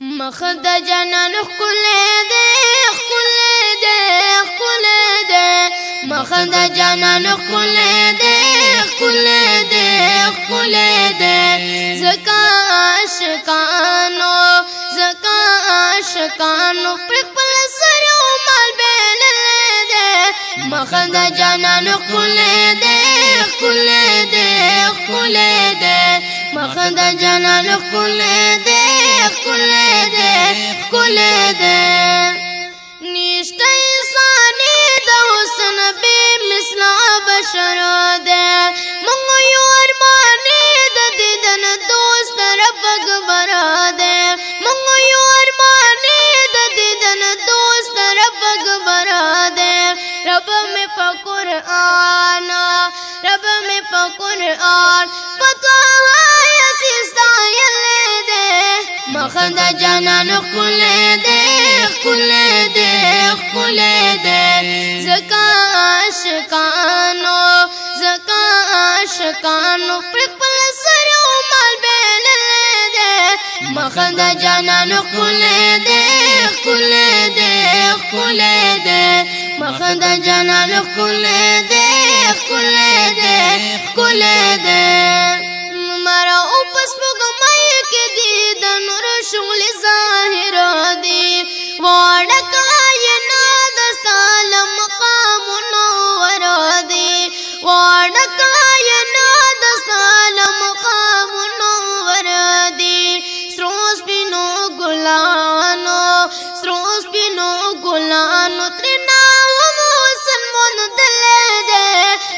مخ د جنان خپل دې خپل دې خپل دې مخ د جنان خپل دې خپل دې خپل دې زکا عاشقانو زکا عاشقانو پر خپل سر او مال بل دې مخ د جنان خپل دې خپل دې خپل دې مخ د جنان خپل دې خل دې خل دې نشته انسان د حسن به مثل بشر دې مونږ یو ارمان د دیدن دوست رب اکبر دې مونږ یو ارمان د دیدن دوست رب اکبر دې رب می په قران رب می په قران پتاه خدا جانان خپل دې خپل دې خپل دې زکا عاشقانو زکا عاشقانو پر خپل سر او مال بیل دې مخدا جانان خپل دې خپل دې خپل دې مخدا جانان خپل دې رہ نالم پامور دے وائن دسالم پام نور وردے سروس بھی گلانو سروس بھی و گلام تین سنتے دے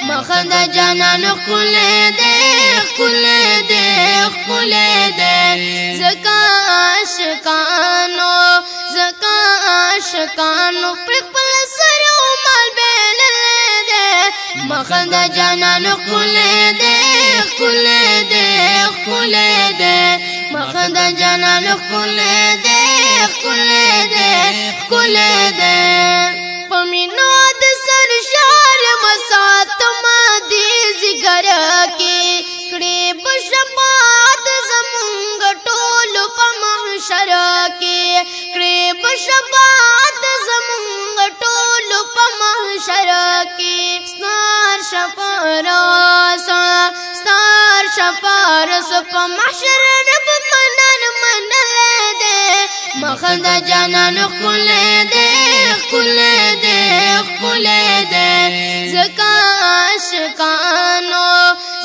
دکھان جانے دے مشرکانو پر خپل سر او مال بیل دې مخند جانانو خپل دې خپل دې خپل دې مخند جانانو خپل دې خپل دې خپل دې پمین خدا جانان خپل دې خپل دې خپل دې زکا عاشقانو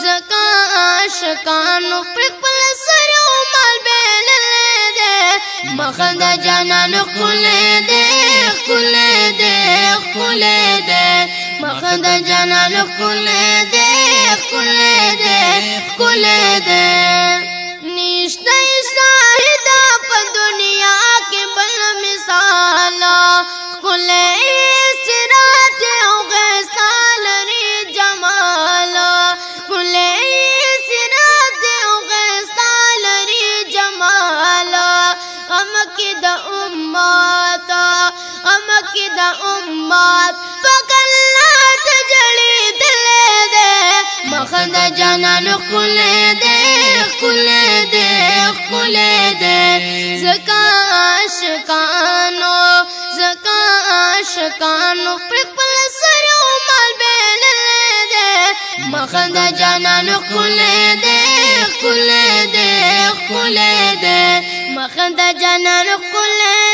زکا عاشقانو خپل سر او مال بل دې مخدا جانان خپل دې خپل دې خپل دې مخدا جانان خپل دې خپل دې خپل دې جڑ مخاندان کل دے کل دے کوانو سکاش کانو پھر مال بے دے مخند جانان نکلے دے فل دے فو لے مکھا دان کل